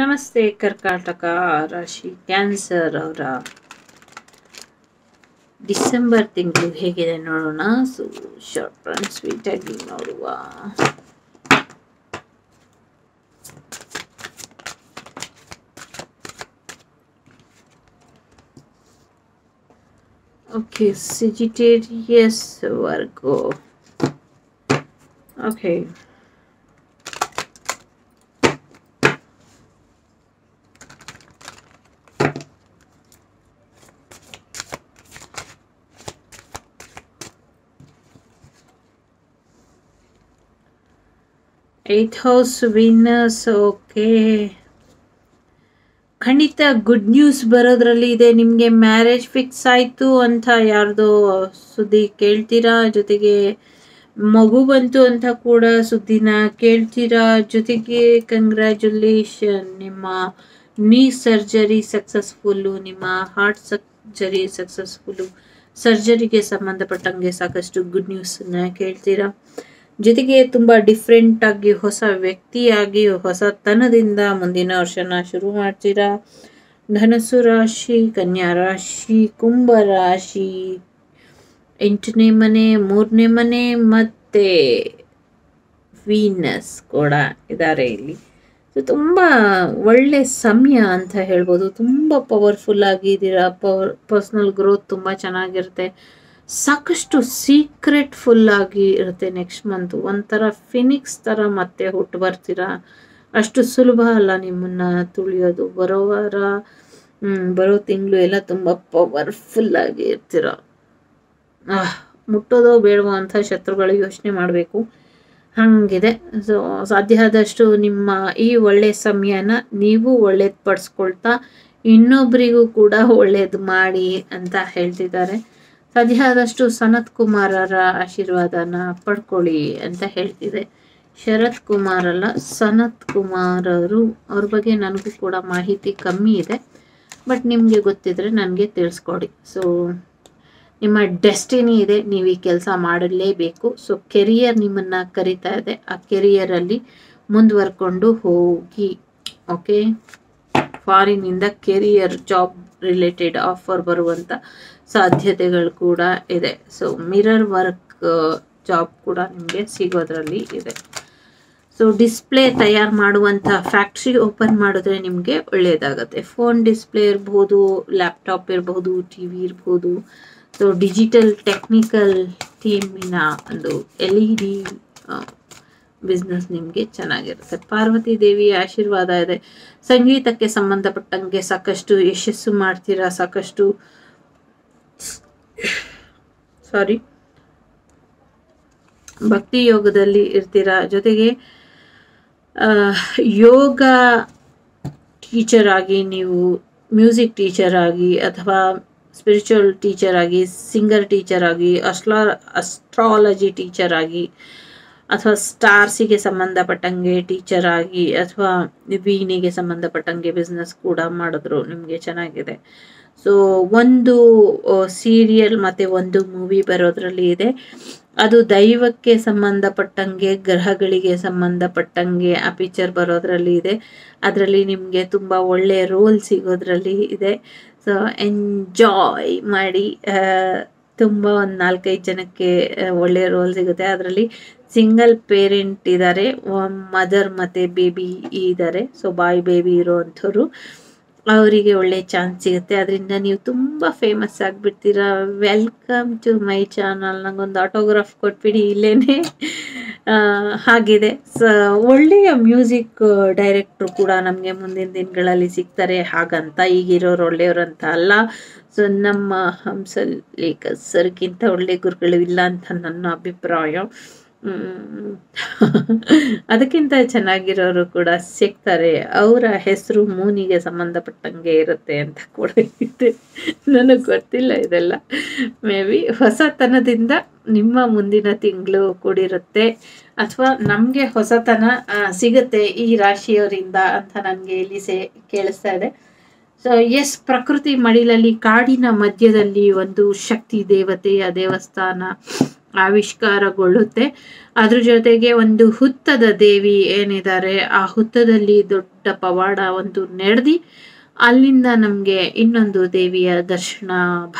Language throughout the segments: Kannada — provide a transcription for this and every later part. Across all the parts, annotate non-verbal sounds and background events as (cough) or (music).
ನಮಸ್ತೆ ಕರ್ನಾಟಕ ರಾಶಿ ಕ್ಯಾನ್ಸರ್ ಅವರ. ಡಿಸೆಂಬರ್ ತಿಂಗಳು ಹೇಗಿದೆ ನೋಡೋಣ. ಸೊ ಶಾರ್ಟ್ ಅಂಡ್ ಸ್ವೀಟ್ ಆಗಿ ನೋಡುವ. Okay Sagittarius Virgo. Okay eight house winners okay ಖಂಡಿತ ಗುಡ್ ನ್ಯೂಸ್ ಬರೋದ್ರಲ್ಲಿ ಇದೆ. ನಿಮಗೆ ಮ್ಯಾರೇಜ್ ಫಿಕ್ಸ್ ಆಯಿತು ಅಂತ ಯಾರ್ದೋ ಸುದ್ದಿ ಕೇಳ್ತೀರಾ? ಜೊತೆಗೆ ಮಗು ಬಂತು ಅಂತ ಕೂಡ ಸುದ್ದಿನ ಕೇಳ್ತೀರಾ? ಜೊತೆಗೆ ಕಂಗ್ರ್ಯಾಚುಲೇಷನ್ ನಿಮ್ಮ ನೀ ಸರ್ಜರಿ ಸಕ್ಸಸ್ಫುಲ್ಲು ನಿಮ್ಮ ಹಾರ್ಟ್ ಸರ್ಜರಿ ಸಕ್ಸಸ್ಫುಲ್ಲು ಸರ್ಜರಿಗೆ ಸಂಬಂಧಪಟ್ಟಂಗೆ ಸಾಕಷ್ಟು ಗುಡ್ ನ್ಯೂಸನ್ನ ಕೇಳ್ತೀರಾ? ಜೊತೆಗೆ ತುಂಬ ಡಿಫ್ರೆಂಟಾಗಿ ಹೊಸ ವ್ಯಕ್ತಿಯಾಗಿ ಹೊಸತನದಿಂದ ಮುಂದಿನ ವರ್ಷನ ಶುರು ಮಾಡ್ತೀರಾ? ಧನಸ್ಸು ರಾಶಿ, ಕನ್ಯಾ ರಾಶಿ, ಕುಂಭ ರಾಶಿ, ಎಂಟನೇ ಮನೆ, ಮೂರನೇ ಮನೆ ಮತ್ತೆ ವೀನಸ್ ಕೂಡ ಇದ್ದಾರೆ ಇಲ್ಲಿ. ಸೊ ತುಂಬ ಒಳ್ಳೆ ಸಮಯ ಅಂತ ಹೇಳ್ಬೋದು. ತುಂಬ ಪವರ್ಫುಲ್ ಆಗಿದ್ದೀರಾ ಪವರ್ ಪರ್ಸ್ನಲ್ ಗ್ರೋತ್ ತುಂಬ ಚೆನ್ನಾಗಿರುತ್ತೆ. ಸಾಕಷ್ಟು ಸೀಕ್ರೆಟ್ ಫುಲ್ ಆಗಿ ಇರುತ್ತೆ ನೆಕ್ಸ್ಟ್ ಮಂತ್ ಒಂಥರ ಫಿನಿಕ್ಸ್ ಥರ ಮತ್ತೆ ಹುಟ್ಟು ಬರ್ತೀರಾ? ಅಷ್ಟು ಸುಲಭ ಅಲ್ಲ ನಿಮ್ಮನ್ನ ತುಳಿಯೋದು. ಬರೋ ವಾರ ಬರೋ ತಿಂಗಳು ಎಲ್ಲ ತುಂಬ ಪವರ್ಫುಲ್ ಆಗಿ ಇರ್ತೀರ? ಮುಟ್ಟೋದೋ ಬೇಡವೋ ಅಂತ ಶತ್ರುಗಳು ಯೋಚನೆ ಮಾಡಬೇಕು. ಹಾಗಿದೆ. ಸೊ ಸಾಧ್ಯ ಆದಷ್ಟು ನಿಮ್ಮ ಈ ಒಳ್ಳೆಯ ಸಮಯನ ನೀವು ಒಳ್ಳೇದು ಪಡಿಸ್ಕೊಳ್ತಾ ಇನ್ನೊಬ್ಬರಿಗೂ ಕೂಡ ಒಳ್ಳೇದು ಮಾಡಿ ಅಂತ ಹೇಳ್ತಿದ್ದಾರೆ. ಸಾಧ್ಯ ಆದಷ್ಟು ಸನತ್ ಕುಮಾರರ ಆಶೀರ್ವಾದನ ಪಡ್ಕೊಳ್ಳಿ ಅಂತ ಹೇಳ್ತಿದೆ. ಶರತ್ ಕುಮಾರ್ ಅಲ್ಲ, ಸನತ್ ಕುಮಾರ್ ಅವರು ಅವ್ರ ಬಗ್ಗೆ ನನಗೂ ಕೂಡ ಮಾಹಿತಿ ಕಮ್ಮಿ ಇದೆ. ಬಟ್ ನಿಮಗೆ ಗೊತ್ತಿದ್ರೆ ನನಗೆ ತಿಳಿಸ್ಕೊಡಿ. ಸೊ ನಿಮ್ಮ ಡೆಸ್ಟಿನಿ ಇದೆ, ನೀವು ಈ ಕೆಲಸ ಮಾಡಲೇಬೇಕು. ಸೊ ಕೆರಿಯರ್ ನಿಮ್ಮನ್ನು ಕರಿತಾ ಇದೆ. ಆ ಕೆರಿಯರಲ್ಲಿ ಮುಂದುವರ್ಕೊಂಡು ಹೋಗಿ ಓಕೆ ಫಾರಿನಿಂದ ಕೆರಿಯರ್ ಜಾಬ್ ರಿಲೇಟೆಡ್ ಆಫರ್ ಬರುವಂಥ ಸಾಧ್ಯತೆಗಳು ಕೂಡ ಇದೆ. ಸೊ ಮಿರರ್ ವರ್ಕ್ ಜಾಬ್ ಕೂಡ ನಿಮಗೆ ಸಿಗೋದ್ರಲ್ಲಿ ಇದೆ. ಸೊ ಡಿಸ್ಪ್ಲೇ ತಯಾರು ಮಾಡುವಂಥ ಫ್ಯಾಕ್ಟ್ರಿ ಓಪನ್ ಮಾಡಿದ್ರೆ ನಿಮಗೆ ಒಳ್ಳೆಯದಾಗತ್ತೆ. ಫೋನ್ ಡಿಸ್ಪ್ಲೇ ಇರ್ಬೋದು ಲ್ಯಾಪ್ಟಾಪ್ ಇರ್ಬೋದು ಟಿ ವಿ ಇರ್ಬೋದು. ಸೊ ಡಿಜಿಟಲ್ ಟೆಕ್ನಿಕಲ್ ಟೀಮಿನ ಒಂದು ಎಲ್ ಇ ಡಿ ಬಿಸ್ನೆಸ್ ನಿಮಗೆ ಚೆನ್ನಾಗಿರುತ್ತೆ. ಪಾರ್ವತಿ ದೇವಿಯ ಆಶೀರ್ವಾದ ಇದೆ. ಸಂಗೀತಕ್ಕೆ ಸಂಬಂಧಪಟ್ಟಂಗೆ ಸಾಕಷ್ಟು ಯಶಸ್ಸು ಮಾಡ್ತೀರಾ, ಸಾಕಷ್ಟು ಸಾರಿ ಭಕ್ತಿ ಯೋಗದಲ್ಲಿ ಇರ್ತೀರಾ? ಜೊತೆಗೆ ಯೋಗ ಟೀಚರ್ ಆಗಿ ನೀವು ಮ್ಯೂಸಿಕ್ ಟೀಚರ್ ಆಗಿ ಅಥವಾ ಸ್ಪಿರಿಚುವಲ್ ಟೀಚರ್ ಆಗಿ ಸಿಂಗರ್ ಟೀಚರ್ ಆಗಿ ಅಸ್ಟ್ರಾ ಅಸ್ಟ್ರಾಲಜಿ ಟೀಚರ್ ಆಗಿ, ಅಥವಾ ಸ್ಟಾರ್ಸಿಗೆ ಸಂಬಂಧಪಟ್ಟಂಗೆ ಟೀಚರ್ ಆಗಿ, ಅಥವಾ ವೀಣಿಗೆ ಸಂಬಂಧಪಟ್ಟಂಗೆ ಬಿಸ್ನೆಸ್ ಕೂಡ ಮಾಡಿದ್ರು, ನಿಮಗೆ ಚೆನ್ನಾಗಿದೆ. ಸೊ ಒಂದು ಸೀರಿಯಲ್ ಮತ್ತು ಒಂದು ಮೂವಿ ಬರೋದ್ರಲ್ಲಿ ಇದೆ. ಅದು ದೈವಕ್ಕೆ ಸಂಬಂಧಪಟ್ಟಂಗೆ, ಗ್ರಹಗಳಿಗೆ ಸಂಬಂಧಪಟ್ಟಂಗೆ ಆ ಪಿಕ್ಚರ್ ಬರೋದ್ರಲ್ಲಿ ಇದೆ. ಅದರಲ್ಲಿ ನಿಮಗೆ ತುಂಬ ಒಳ್ಳೆಯ ರೋಲ್ ಸಿಗೋದ್ರಲ್ಲಿ ಇದೆ. ಸೊ ಎಂಜಾಯ್ ಮಾಡಿ ತುಂಬ ಒಂದು ನಾಲ್ಕೈದು ಜನಕ್ಕೆ ಒಳ್ಳೆಯ ರೋಲ್ ಸಿಗುತ್ತೆ. ಅದರಲ್ಲಿ ಸಿಂಗಲ್ ಪೇರೆಂಟ್ ಇದ್ದಾರೆ ಮದರ್ ಮತ್ತು ಬೇಬಿ ಇದ್ದಾರೆ ಸೊ ಬಾಯ್ ಬೇಬಿ ಇರೋವಂಥವ್ರು ಅವರಿಗೆ ಒಳ್ಳೆ ಚಾನ್ಸ್ ಸಿಗುತ್ತೆ. ಅದರಿಂದ ನೀವು ತುಂಬ ಫೇಮಸ್ ಆಗಿಬಿಡ್ತೀರಾ. ವೆಲ್ಕಮ್ ಟು ಮೈ ಚಾನಲ್ ನಂಗೊಂದು ಆಟೋಗ್ರಾಫ್ ಕೊಟ್ಬಿಡಿ ಇಲ್ಲೇ ಹಾಗಿದೆ. ಸ ಒಳ್ಳೆಯ ಮ್ಯೂಸಿಕ್ ಡೈರೆಕ್ಟ್ರು ಕೂಡ ನಮಗೆ ಮುಂದಿನ ದಿನಗಳಲ್ಲಿ ಸಿಗ್ತಾರೆ. ಹಾಗಂತ ಈಗಿರೋರು ಒಳ್ಳೆಯವರು ಅಂತ ಅಲ್ಲ. ಸೊ ನಮ್ಮ ಹಂಸಲೇಖ ಸರ್ಗಿಂತ ಒಳ್ಳೆ ಗುರುಗಳು ಇಲ್ಲ ಅಂತ ನನ್ನ ಅಭಿಪ್ರಾಯ. (laughs) ಅದಕ್ಕಿಂತ ಚೆನ್ನಾಗಿರೋರು ಕೂಡ ಸಿಗ್ತಾರೆ. ಅವರ ಹೆಸರು ಮೂನಿಗೆ ಸಂಬಂಧಪಟ್ಟಂಗೆ ಇರುತ್ತೆ ಅಂತ ಕೂಡ ಇದೆ. ನನಗೆ ಗೊತ್ತಿಲ್ಲ ಇದೆಲ್ಲ. ಮೇ ಬಿ ಹೊಸತನದಿಂದ ನಿಮ್ಮ ಮುಂದಿನ ತಿಂಗಳು ಕೂಡಿರುತ್ತೆ. ಅಥವಾ ನಮಗೆ ಹೊಸತನ ಸಿಗುತ್ತೆ ಈ ರಾಶಿಯವರಿಂದ ಅಂತ ನನಗೆ ಇಲ್ಲಿ ಸೇ ಕೇಳಿಸ್ತಾ ಇದೆ. ಸೊ ಎಸ್ ಪ್ರಕೃತಿ ಮಡಿಲಲ್ಲಿ, ಕಾಡಿನ ಮಧ್ಯದಲ್ಲಿ ಒಂದು ಶಕ್ತಿ ದೇವತೆಯ ದೇವಸ್ಥಾನ ಆವಿಷ್ಕಾರಗೊಳ್ಳುತ್ತೆ. ಅದ್ರ ಜೊತೆಗೆ ಒಂದು ಹುತ್ತದ ದೇವಿ ಏನಿದ್ದಾರೆ, ಆ ಹುತ್ತದಲ್ಲಿ ದೊಡ್ಡ ಪವಾಡ ಒಂದು ನಡೆದಿ, ಅಲ್ಲಿಂದ ನಮಗೆ ಇನ್ನೊಂದು ದೇವಿಯ ದರ್ಶನ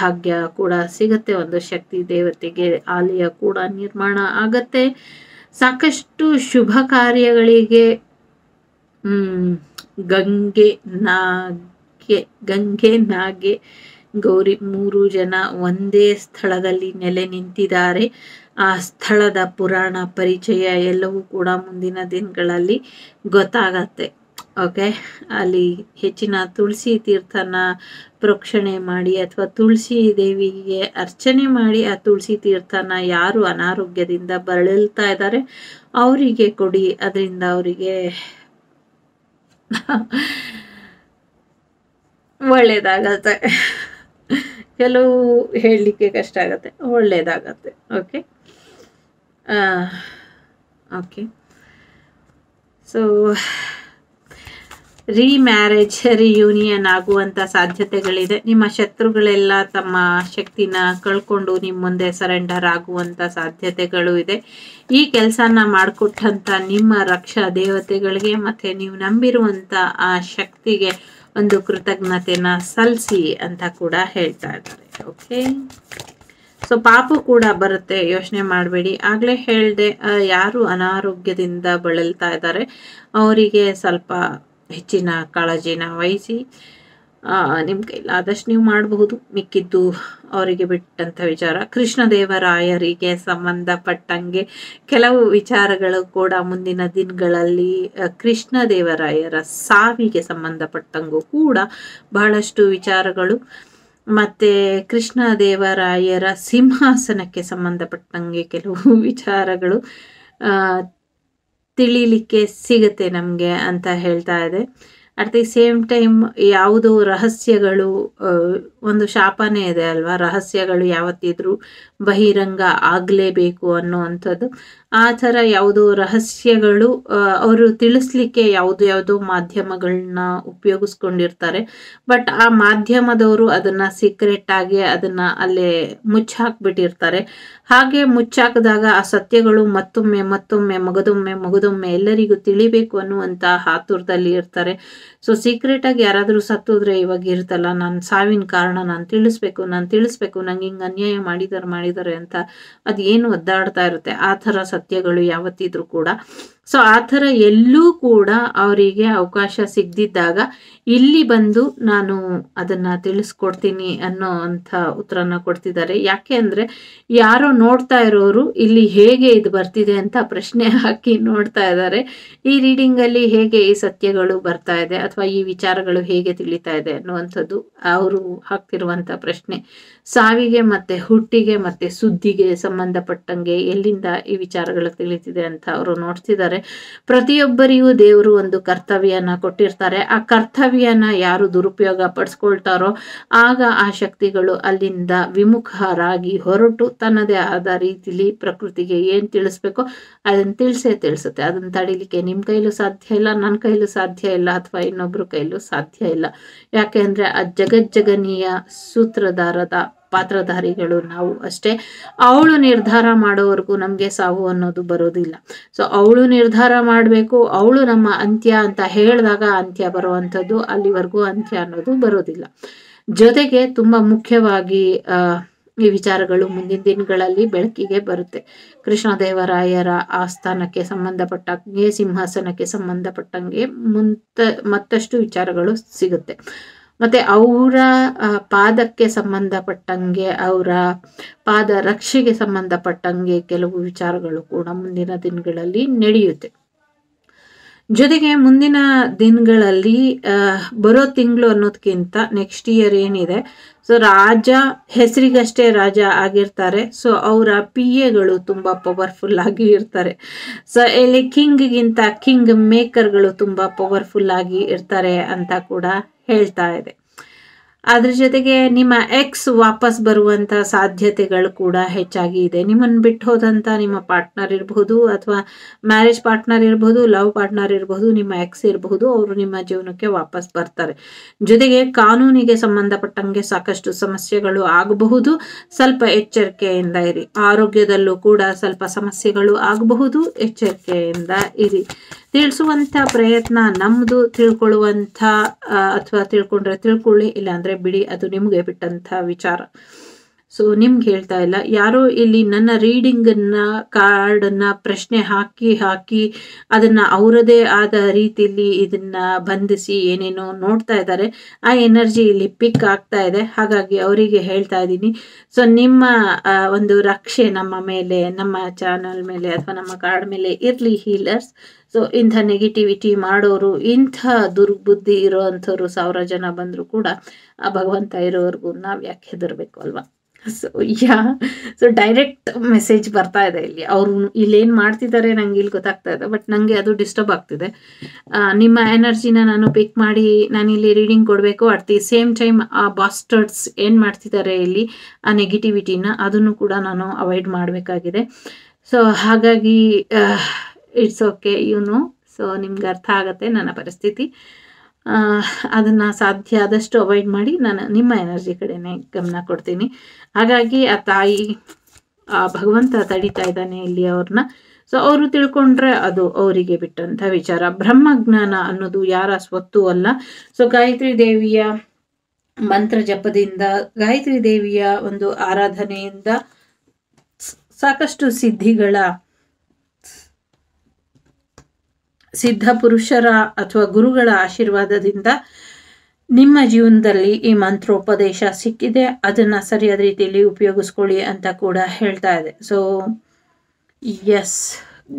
ಭಾಗ್ಯ ಕೂಡ ಸಿಗತ್ತೆ, ಒಂದು ಶಕ್ತಿ ದೇವತೆಗೆ ಆಲಯ ಕೂಡ ನಿರ್ಮಾಣ ಆಗತ್ತೆ. ಸಾಕಷ್ಟು ಶುಭ ಕಾರ್ಯಗಳಿಗೆ ಗಂಗೆ ನಾಗೆ ಗಂಗೆ ನಾಗೆ ಗೌರಿ ಮೂರು ಜನ ಒಂದೇ ಸ್ಥಳದಲ್ಲಿ ನೆಲೆ ನಿಂತಿದ್ದಾರೆ. ಆ ಸ್ಥಳದ ಪುರಾಣ ಪರಿಚಯ ಎಲ್ಲವೂ ಕೂಡ ಮುಂದಿನ ದಿನಗಳಲ್ಲಿ ಗೊತ್ತಾಗತ್ತೆ. ಓಕೆ? ಅಲ್ಲಿ ಹೆಚ್ಚಿನ ತುಳಸಿ ತೀರ್ಥನ ಪ್ರೋಕ್ಷಣೆ ಮಾಡಿ ಅಥವಾ ತುಳಸಿ ದೇವಿಗೆ ಅರ್ಚನೆ ಮಾಡಿ ಆ ತುಳಸಿ ತೀರ್ಥನ ಯಾರು ಅನಾರೋಗ್ಯದಿಂದ ಬಳಲ್ತಾ ಇದ್ದಾರೆ, ಅವರಿಗೆ ಕೊಡಿ. ಅದರಿಂದ ಅವರಿಗೆ ಒಳ್ಳೇದಾಗತ್ತೆ. ಕೆಲವು ಹೇಳಲಿಕ್ಕೆ ಕಷ್ಟ ಆಗುತ್ತೆ ಒಳ್ಳೆಯದಾಗತ್ತೆ okay okay so remarriage reunion ಆಗುವಂಥ ಸಾಧ್ಯತೆಗಳಿದೆ. ನಿಮ್ಮ ಶತ್ರುಗಳೆಲ್ಲ ತಮ್ಮ ಶಕ್ತಿನ ಕಳ್ಕೊಂಡು ನಿಮ್ಮ ಮುಂದೆ ಸರೆಂಡರ್ ಆಗುವಂಥ ಸಾಧ್ಯತೆಗಳು ಇದೆ. ಈ ಕೆಲಸನ ಮಾಡಿಕೊಟ್ಟಂಥ ನಿಮ್ಮ ರಕ್ಷಾ ದೇವತೆಗಳಿಗೆ ಮತ್ತು ನೀವು ನಂಬಿರುವಂಥ ಆ ಶಕ್ತಿಗೆ ಒಂದು ಕೃತಜ್ಞತೆನ ಸಲ್ಲಿಸಿ ಅಂತ ಕೂಡ ಹೇಳ್ತಾ ಇದ್ದಾರೆ ಓಕೆ ಸೊ ಪಾಪು ಕೂಡ ಬರುತ್ತೆ, ಯೋಚನೆ ಮಾಡಬೇಡಿ. ಆಗಲೇ ಹೇಳ್ದೆ ಯಾರು ಅನಾರೋಗ್ಯದಿಂದ ಬಳಲ್ತಾ ಇದ್ದಾರೆ, ಅವರಿಗೆ ಸ್ವಲ್ಪ ಹೆಚ್ಚಿನ ಕಾಳಜಿನ ವಹಿಸಿ. ನಿಮ್ಮ ಕೈಲಾದಷ್ಟು ನೀವು ಮಾಡಬಹುದು. ಮಿಕ್ಕಿದ್ದು ಅವರಿಗೆ ಬಿಟ್ಟಂಥ ವಿಚಾರ. ಕೃಷ್ಣದೇವರಾಯರಿಗೆ ಸಂಬಂಧಪಟ್ಟಂಗೆ ಕೆಲವು ವಿಚಾರಗಳು ಕೂಡ ಮುಂದಿನ ದಿನಗಳಲ್ಲಿ ಕೃಷ್ಣದೇವರಾಯರ ಸಾವಿಗೆ ಸಂಬಂಧಪಟ್ಟಂಗೂ ಕೂಡ ಬಹಳಷ್ಟು ವಿಚಾರಗಳು. ಮತ್ತು ಕೃಷ್ಣದೇವರಾಯರ ಸಿಂಹಾಸನಕ್ಕೆ ಸಂಬಂಧಪಟ್ಟಂಗೆ ಕೆಲವು ವಿಚಾರಗಳು ತಿಳಿಲಿಕ್ಕೆ ಸಿಗುತ್ತೆ ನಮಗೆ ಅಂತ ಹೇಳ್ತಾ ಇದೆ. ಅಟ್ ದಿ ಸೇಮ್ ಟೈಮ್ ಯಾವುದು ರಹಸ್ಯಗಳು ಒಂದು ಶಾಪನೇ ಇದೆ ಅಲ್ವಾ? ರಹಸ್ಯಗಳು ಯಾವತ್ತಿದ್ರೂ ಬಹಿರಂಗ ಆಗಲೇಬೇಕು ಅನ್ನುವಂಥದ್ದು. ಆ ಥರ ಯಾವುದೋ ರಹಸ್ಯಗಳು ಅವರು ತಿಳಿಸ್ಲಿಕ್ಕೆ ಯಾವುದು ಯಾವುದೋ ಮಾಧ್ಯಮಗಳನ್ನ ಉಪಯೋಗಿಸ್ಕೊಂಡಿರ್ತಾರೆ. ಬಟ್ ಆ ಮಾಧ್ಯಮದವರು ಅದನ್ನು ಸೀಕ್ರೆಟ್ ಆಗಿ ಅದನ್ನು ಅಲ್ಲೇ ಮುಚ್ಚಾಕ್ಬಿಟ್ಟಿರ್ತಾರೆ. ಹಾಗೆ ಮುಚ್ಚಾಕಿದಾಗ ಆ ಸತ್ಯಗಳು ಮತ್ತೊಮ್ಮೆ ಮತ್ತೊಮ್ಮೆ, ಮಗದೊಮ್ಮೆ ಮಗದೊಮ್ಮೆ ಎಲ್ಲರಿಗೂ ತಿಳಿಬೇಕು ಅನ್ನುವಂಥ ಹಾತುರದಲ್ಲಿ ಇರ್ತಾರೆ. ಸೊ ಸೀಕ್ರೆಟ್ ಆಗಿ ಯಾರಾದರೂ ಸತ್ತೋದ್ರೆ ಇವಾಗ ಇರ್ತಲ್ಲ ನಾನು ಸಾವಿನ ಕಾರಣ ನಾನು ತಿಳಿಸ್ಬೇಕು ನಾನು ತಿಳಿಸ್ಬೇಕು, ನಂಗೆ ಹಿಂಗೆ ಅನ್ಯಾಯ ಮಾಡಿದ್ದಾರೆ ಮಾಡಿದ್ದಾರೆ ಅಂತ ಅದೇನು ಒದ್ದಾಡ್ತಾ ಇರುತ್ತೆ. ಆ ಥರ ಸತ್ಯಗಳು ಯಾವತ್ತಿದ್ರೂ ಕೂಡ. ಸೊ ಆ ಥರ ಎಲ್ಲೂ ಕೂಡ ಅವರಿಗೆ ಅವಕಾಶ ಸಿಗದಿದ್ದಾಗ ಇಲ್ಲಿ ಬಂದು ನಾನು ಅದನ್ನು ತಿಳಿಸ್ಕೊಡ್ತೀನಿ ಅನ್ನೋ ಅಂಥ ಉತ್ತರನ ಕೊಡ್ತಿದ್ದಾರೆ. ಯಾಕೆ ಅಂದರೆ ಯಾರೋ ನೋಡ್ತಾ ಇರೋರು ಇಲ್ಲಿ ಹೇಗೆ ಇದು ಬರ್ತಿದೆ ಅಂತ ಪ್ರಶ್ನೆ (laughs) ಹಾಕಿ ನೋಡ್ತಾ ಇದ್ದಾರೆ. ಈ ರೀಡಿಂಗಲ್ಲಿ ಹೇಗೆ ಈ ಸತ್ಯಗಳು ಬರ್ತಾ ಇದೆ ಅಥವಾ ಈ ವಿಚಾರಗಳು ಹೇಗೆ ತಿಳಿತಾ ಇದೆ ಅನ್ನುವಂಥದ್ದು ಅವರು ಹಾಕ್ತಿರುವಂಥ ಪ್ರಶ್ನೆ. ಸಾವಿಗೆ ಮತ್ತು ಹುಟ್ಟಿಗೆ ಮತ್ತು ಸುದ್ದಿಗೆ ಸಂಬಂಧಪಟ್ಟಂಗೆ ಎಲ್ಲಿಂದ ಈ ವಿಚಾರಗಳು ತಿಳಿತಿದೆ ಅಂತ ಅವರು ನೋಡ್ತಿದ್ದಾರೆ. ಪ್ರತಿಯೊಬ್ಬರಿಗೂ ದೇವರು ಒಂದು ಕರ್ತವ್ಯನ ಕೊಟ್ಟಿರ್ತಾರೆ. ಆ ಕರ್ತವ್ಯನ ಯಾರು ದುರುಪಯೋಗ ಪಡಿಸ್ಕೊಳ್ತಾರೋ, ಆಗ ಆ ಶಕ್ತಿಗಳು ಅಲ್ಲಿಂದ ವಿಮುಖರಾಗಿ ಹೊರಟು ತನ್ನದೇ ಆದ ರೀತಿಲಿ ಪ್ರಕೃತಿಗೆ ಏನು ತಿಳಿಸ್ಬೇಕೋ ಅದನ್ನು ತಿಳಿಸೇ ತಿಳಿಸುತ್ತೆ. ಅದನ್ನು ತಡಿಲಿಕ್ಕೆ ನಿಮ್ಮ ಕೈಲೂ ಸಾಧ್ಯ ಇಲ್ಲ ನನ್ನ ಕೈಲೂ ಸಾಧ್ಯ ಇಲ್ಲ ಅಥವಾ ಇನ್ನೊಬ್ಬರ ಕೈಲೂ ಸಾಧ್ಯ ಇಲ್ಲ. ಯಾಕೆ ಅಂದರೆ ಆ ಜಗಜ್ಜಗನೀಯ ಸೂತ್ರಧಾರದ ಪಾತ್ರಧಾರಿಗಳು ನಾವು ಅಷ್ಟೇ. ಅವಳು ನಿರ್ಧಾರ ಮಾಡೋವರೆಗೂ ನಮಗೆ ಸಾವು ಅನ್ನೋದು ಬರೋದಿಲ್ಲ. ಸೊ ಅವಳು ನಿರ್ಧಾರ ಮಾಡಬೇಕು, ಅವಳು ನಮ್ಮ ಅಂತ್ಯ ಅಂತ ಹೇಳಿದಾಗ ಅಂತ್ಯ ಬರುವಂಥದ್ದು ಅಲ್ಲಿವರೆಗೂ ಅಂತ್ಯ ಅನ್ನೋದು ಬರೋದಿಲ್ಲ. ಜೊತೆಗೆ ತುಂಬ ಮುಖ್ಯವಾಗಿ ಈ ವಿಚಾರಗಳು ಮುಂದಿನ ದಿನಗಳಲ್ಲಿ ಬೆಳಕಿಗೆ ಬರುತ್ತೆ. ಕೃಷ್ಣದೇವರಾಯರ ಆಸ್ಥಾನಕ್ಕೆ ಸಂಬಂಧಪಟ್ಟಂಗೆ, ಸಿಂಹಾಸನಕ್ಕೆ ಸಂಬಂಧಪಟ್ಟಂಗೆ ಮುಂತ ಮತ್ತಷ್ಟು ವಿಚಾರಗಳು ಸಿಗುತ್ತೆ. ಮತ್ತೆ ಅವರ ಪಾದಕ್ಕೆ ಸಂಬಂಧಪಟ್ಟಂಗೆ ಅವರ ಪಾದ ರಕ್ಷೆಗೆ ಸಂಬಂಧಪಟ್ಟಂಗೆ ಕೆಲವು ವಿಚಾರಗಳು ಕೂಡ ಮುಂದಿನ ದಿನಗಳಲ್ಲಿ ನಡೆಯುತ್ತೆ. ಜೊತೆಗೆ ಮುಂದಿನ ದಿನಗಳಲ್ಲಿ ಬರೋ ತಿಂಗಳು ಅನ್ನೋದಕ್ಕಿಂತ ನೆಕ್ಸ್ಟ್ ಇಯರ್ ಏನಿದೆ ಸೊ ರಾಜ ಹೆಸರಿಗಷ್ಟೇ ರಾಜ ಆಗಿರ್ತಾರೆ ಸೊ ಅವರ ಪಿ ಎಗಳು ತುಂಬ ಪವರ್ಫುಲ್ ಆಗಿ ಇರ್ತಾರೆ. ಸೊ ಇಲ್ಲಿ ಕಿಂಗ್ಗಿಂತ ಕಿಂಗ್ ಮೇಕರ್ಗಳು ತುಂಬ ಪವರ್ಫುಲ್ ಆಗಿ ಇರ್ತಾರೆ ಅಂತ ಕೂಡ ಹೇಳ್ತಾ ಇದೆ. ಅದ್ರ ಜೊತೆಗೆ ನಿಮ್ಮ ಎಕ್ಸ್ ವಾಪಸ್ ಬರುವಂಥ ಸಾಧ್ಯತೆಗಳು ಕೂಡ ಹೆಚ್ಚಾಗಿ ಇದೆ. ನಿಮ್ಮನ್ನು ಬಿಟ್ಟು ಹೋದಂಥ ನಿಮ್ಮ ಪಾರ್ಟ್ನರ್ ಇರಬಹುದು ಅಥವಾ ಮ್ಯಾರೇಜ್ ಪಾರ್ಟ್ನರ್ ಇರಬಹುದು ಲವ್ ಪಾರ್ಟ್ನರ್ ಇರಬಹುದು, ನಿಮ್ಮ ಎಕ್ಸ್ ಇರಬಹುದು, ಅವರು ನಿಮ್ಮ ಜೀವನಕ್ಕೆ ವಾಪಸ್ ಬರ್ತಾರೆ. ಜೊತೆಗೆ ಕಾನೂನಿಗೆ ಸಂಬಂಧಪಟ್ಟಂಗೆ ಸಾಕಷ್ಟು ಸಮಸ್ಯೆಗಳು ಆಗಬಹುದು. ಸ್ವಲ್ಪ ಎಚ್ಚರಿಕೆಯಿಂದ ಇರಿ. ಆರೋಗ್ಯದಲ್ಲೂ ಕೂಡ ಸ್ವಲ್ಪ ಸಮಸ್ಯೆಗಳು ಆಗಬಹುದು. ಎಚ್ಚರಿಕೆಯಿಂದ ಇರಿ. ತಿಳಿಸುವಂಥ ಪ್ರಯತ್ನ ನಮ್ಮದು ತಿಳ್ಕೊಳ್ಳುವಂಥ ಅಥವಾ ತಿಳ್ಕೊಂಡ್ರೆ ತಿಳ್ಕೊಳ್ಳಿ ಇಲ್ಲಾಂದರೆ ಬಿಡಿ ಅದು ನಿಮಗೆ ಬಿಟ್ಟಂಥ ವಿಚಾರ. ಸೊ ನಿಮ್ಗೆ ಹೇಳ್ತಾ ಇಲ್ಲ. ಯಾರೋ ಇಲ್ಲಿ ನನ್ನ ರೀಡಿಂಗನ್ನ, ಕಾರ್ಡನ್ನ ಪ್ರಶ್ನೆ ಹಾಕಿ ಹಾಕಿ ಅದನ್ನ ಅವರದೇ ಆದ ರೀತಿಯಲ್ಲಿ ಇದನ್ನ ಬಂಧಿಸಿ ಏನೇನೋ ನೋಡ್ತಾ ಇದ್ದಾರೆ. ಆ ಎನರ್ಜಿ ಇಲ್ಲಿ ಪಿಕ್ ಆಗ್ತಾ ಇದೆ. ಹಾಗಾಗಿ ಅವರಿಗೆ ಹೇಳ್ತಾ ಇದ್ದೀನಿ. ಸೊ ನಿಮ್ಮ ಒಂದು ರಕ್ಷೆ ನಮ್ಮ ಮೇಲೆ, ನಮ್ಮ ಚಾನಲ್ ಮೇಲೆ ಅಥವಾ ನಮ್ಮ ಕಾರ್ಡ್ ಮೇಲೆ ಇರಲಿ ಹೀಲರ್ಸ್ ಸೊ ಇಂಥ ನೆಗೆಟಿವಿಟಿ ಮಾಡೋರು, ಇಂಥ ದುರ್ಬುದ್ಧಿ ಇರೋವಂಥವ್ರು ಸಾವಿರ ಜನ ಬಂದರೂ ಕೂಡ ಆ ಭಗವಂತ ಇರೋವರೆಗೂ ನಾವು ಯಾಕೆ ಹೆದರ್ಬೇಕು ಅಲ್ವಾ? So yeah so direct message ಬರ್ತಾ ಇದೆ ಇಲ್ಲಿ. ಅವರು ಇಲ್ಲೇನು ಮಾಡ್ತಿದ್ದಾರೆ ನಂಗೆ ಇಲ್ಲಿ ಗೊತ್ತಾಗ್ತಾ ಇದೆ ಬಟ್ ನನಗೆ ಅದು ಡಿಸ್ಟರ್ಬ್ ಆಗ್ತಿದೆ. ನಿಮ್ಮ ಎನರ್ಜಿನ ನಾನು ಪಿಕ್ ಮಾಡಿ ನಾನು ಇಲ್ಲಿ ರೀಡಿಂಗ್ ಕೊಡಬೇಕು. ಅಟ್ ದಿ ಸೇಮ್ ಟೈಮ್ ಆ ಬಾಸ್ಟರ್ಡ್ಸ್ ಏನು ಮಾಡ್ತಿದ್ದಾರೆ ಇಲ್ಲಿ? ಆ ನೆಗೆಟಿವಿಟಿನ ಅದನ್ನು ಕೂಡ ನಾನು ಅವಾಯ್ಡ್ ಮಾಡಬೇಕಾಗಿದೆ. ಸೊ ಹಾಗಾಗಿ ಇಟ್ಸ್ ಓಕೆ ನೋ ಸೊ ನಿಮ್ಗೆ ಅರ್ಥ ಆಗುತ್ತೆ ನನ್ನ ಪರಿಸ್ಥಿತಿ. ಅದನ್ನು ಸಾಧ್ಯ ಆದಷ್ಟು ಅವಾಯ್ಡ್ ಮಾಡಿ ನಾನು ನಿಮ್ಮ ಎನರ್ಜಿ ಕಡೆಯೇ ಗಮನ ಕೊಡ್ತೀನಿ. ಹಾಗಾಗಿ ಆ ತಾಯಿ, ಆ ಭಗವಂತ ತಡಿತಾ ಇದ್ದಾನೆ ಇಲ್ಲಿ ಅವ್ರನ್ನ. ಸೊ ಅವರು ತಿಳ್ಕೊಂಡ್ರೆ ಅದು ಅವರಿಗೆ ಬಿಟ್ಟಂಥ ವಿಚಾರ. ಬ್ರಹ್ಮಜ್ಞಾನ ಅನ್ನೋದು ಯಾರ ಸ್ವತ್ತು ಅಲ್ಲ. ಸೊ ಗಾಯತ್ರಿ ದೇವಿಯ ಮಂತ್ರ ಜಪದಿಂದ, ಗಾಯತ್ರಿ ದೇವಿಯ ಒಂದು ಆರಾಧನೆಯಿಂದ ಸಾಕಷ್ಟು ಸಿದ್ಧಿಗಳ ಸಿದ್ಧ ಪುರುಷರ ಅಥವಾ ಗುರುಗಳ ಆಶೀರ್ವಾದದಿಂದ ನಿಮ್ಮ ಜೀವನದಲ್ಲಿ ಈ ಮಂತ್ರೋಪದೇಶ ಸಿಕ್ಕಿದೆ. ಅದನ್ನ ಸರಿಯಾದ ರೀತಿಯಲ್ಲಿ ಉಪಯೋಗಿಸ್ಕೊಳ್ಳಿ ಅಂತ ಕೂಡ ಹೇಳ್ತಾ ಇದೆ. ಸೊ ಎಸ್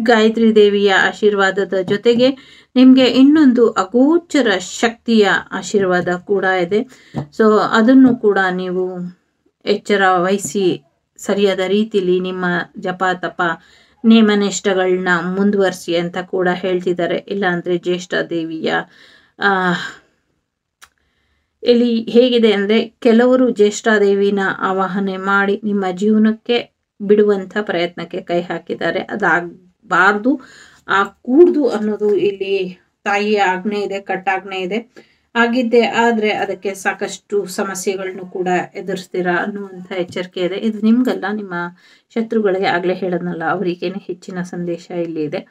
ಗಾಯತ್ರಿ ದೇವಿಯ ಆಶೀರ್ವಾದದ ಜೊತೆಗೆ ನಿಮಗೆ ಇನ್ನೊಂದು ಅಗೋಚರ ಶಕ್ತಿಯ ಆಶೀರ್ವಾದ ಕೂಡ ಇದೆ. ಸೊ ಅದನ್ನು ಕೂಡ ನೀವು ಎಚ್ಚರ ವಹಿಸಿ ಸರಿಯಾದ ರೀತಿಲಿ ನಿಮ್ಮ ಜಪ ತಪ ನೇಮನಿಷ್ಠಗಳನ್ನ ಮುಂದುವರಿಸಿ ಅಂತ ಕೂಡ ಹೇಳ್ತಿದ್ದಾರೆ. ಇಲ್ಲಾಂದ್ರೆ ಜ್ಯೇಷ್ಠ ದೇವಿಯ ಇಲ್ಲಿ ಹೇಗಿದೆ ಅಂದರೆ ಕೆಲವರು ಜ್ಯೇಷ್ಠಾದೇವಿನ ಆವಾಹನೆ ಮಾಡಿ ನಿಮ್ಮ ಜೀವನಕ್ಕೆ ಬಿಡುವಂಥ ಪ್ರಯತ್ನಕ್ಕೆ ಕೈ ಹಾಕಿದ್ದಾರೆ. ಅದಾಗಬಾರ್ದು, ಆ ಕೂಡ್ದು ಅನ್ನೋದು ಇಲ್ಲಿ ತಾಯಿಯ ಆಜ್ಞೆ ಇದೆ, ಕಟ್ಟಾಜ್ಞೆ ಇದೆ. ಆಗಿದ್ದೆ ಆದರೆ ಅದಕ್ಕೆ ಸಾಕಷ್ಟು ಸಮಸ್ಯೆಗಳನ್ನು ಕೂಡ ಎದುರಿಸ್ತೀರಾ ಅನ್ನುವಂಥ ಎಚ್ಚರಿಕೆ ಇದೆ. ಇದು ನಿಮಗಲ್ಲ, ನಿಮ್ಮ ಶತ್ರುಗಳಿಗೆ ಆಗಲೇ ಹೇಳೋದ್ನಲ್ಲ, ಅವರಿಗೇನೆ ಹೆಚ್ಚಿನ ಸಂದೇಶ ಇಲ್ಲಿ ಇದೆ.